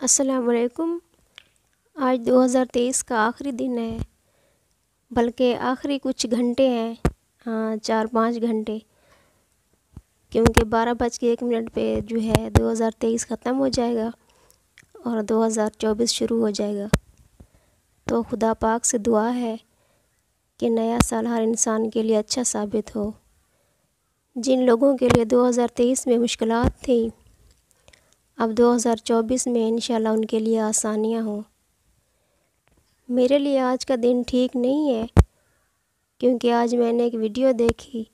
असलकुम आज 2023 का आखिरी दिन है, बल्कि आखिरी कुछ घंटे हैं। हाँ चार पाँच घंटे। क्योंकि बारह बज के एक मिनट पे जो है 2023 ख़त्म हो जाएगा और 2024 शुरू हो जाएगा। तो खुदा पाक से दुआ है कि नया साल हर इंसान के लिए अच्छा साबित हो। जिन लोगों के लिए 2023 में मुश्किलात थी अब 2024 में इन उनके लिए आसानियाँ हों। मेरे लिए आज का दिन ठीक नहीं है, क्योंकि आज मैंने एक वीडियो देखी,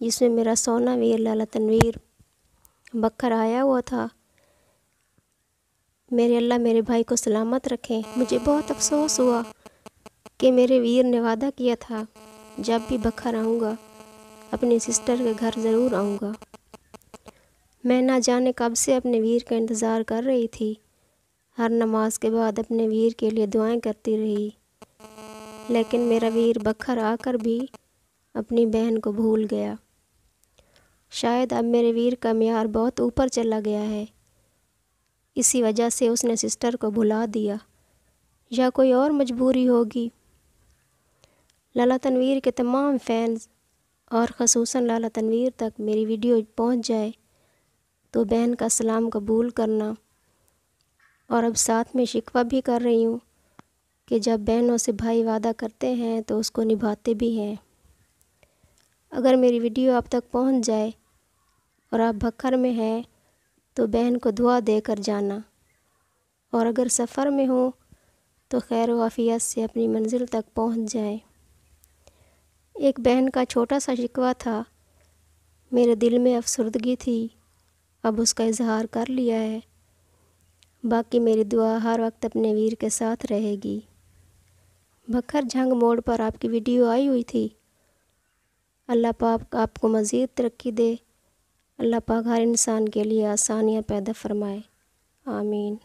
जिसमें मेरा सोना वीर, लाला तनवीर बखर आया हुआ था। मेरे अल्लाह मेरे भाई को सलामत रखें। मुझे बहुत अफसोस हुआ कि मेरे वीर ने वादा किया था, जब भी बखर आऊँगा, अपनी सिस्टर के घर ज़रूर आऊँगा। मैं ना जाने कब से अपने वीर का इंतज़ार कर रही थी। हर नमाज़ के बाद अपने वीर के लिए दुआएँ करती रही। लेकिन मेरा वीर बखर आकर भी अपनी बहन को भूल गया। शायद अब मेरे वीर का मैार बहुत ऊपर चला गया है। इसी वजह से उसने सिस्टर को भुला दिया। या कोई और मजबूरी होगी। लाला तनवीर के तमाम फैंस और खसूस लाला तनवीर तक मेरी वीडियो पहुँच जाए। तो बहन का सलाम कबूल करना। और अब साथ में शिकवा भी कर रही हूँ कि जब बहनों से भाई वादा करते हैं तो उसको निभाते भी हैं। अगर मेरी वीडियो आप तक पहुँच जाए और आप भक्खर में हैं तो बहन को दुआ देकर जाना। और अगर सफ़र में हो तो खैर वाफियत से अपनी मंजिल तक पहुँच जाए। एक बहन का छोटा सा शिकवा था। मेरे दिल में अफसरदगी थी। अब उसका इजहार कर लिया है। बाकी मेरी दुआ हर वक्त अपने वीर के साथ रहेगी। बखर झंग मोड़ पर आपकी वीडियो आई हुई थी। अल्लाह पाक आपको मज़ीद तरक्की दे। अल्लाह पाक हर इंसान के लिए आसानियाँ पैदा फरमाए। आमीन।